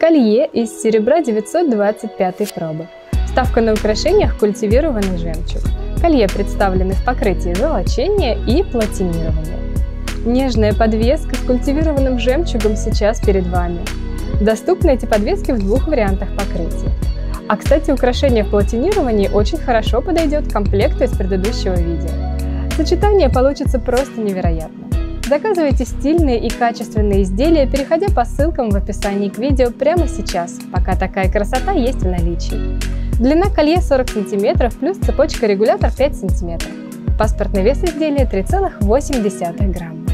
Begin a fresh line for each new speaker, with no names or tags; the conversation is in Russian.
Колье из серебра 925 пробы. Вставка на украшениях культивированный жемчуг. Колье представлены в покрытии золочения и платинирования. Нежная подвеска с культивированным жемчугом сейчас перед вами. Доступны эти подвески в двух вариантах покрытия. А, кстати, украшение в платинировании очень хорошо подойдет к комплекту из предыдущего видео. Сочетание получится просто невероятно. Заказывайте стильные и качественные изделия, переходя по ссылкам в описании к видео прямо сейчас, пока такая красота есть в наличии. Длина колье 40 см плюс цепочка-регулятор 5 см. Паспортный вес изделия 3,8 грамма.